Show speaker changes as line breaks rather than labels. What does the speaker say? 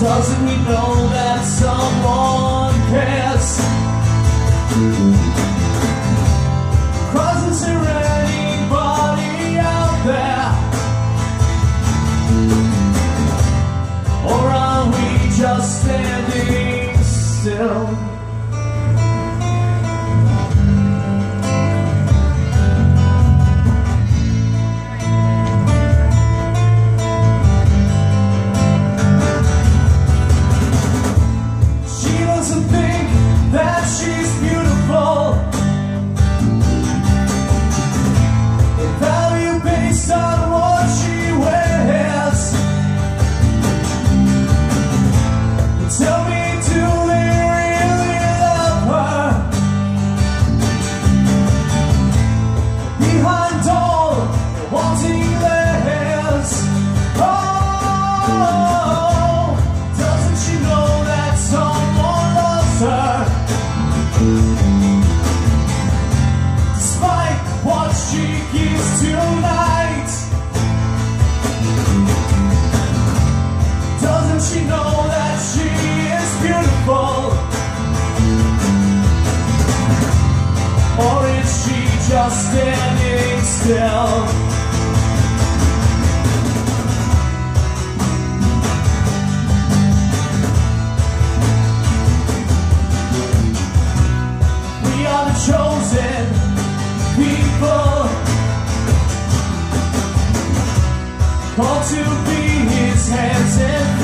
Doesn't he know that someone cares? Cause is there anybody out there? Or are we just standing still? chosen people. Called to be his hands and